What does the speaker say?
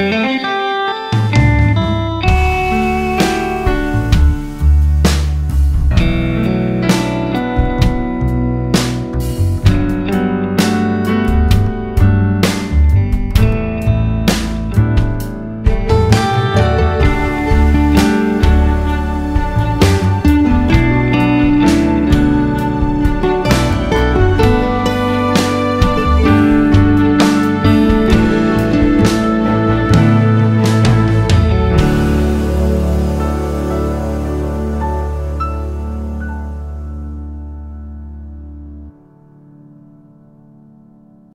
Mm-hmm.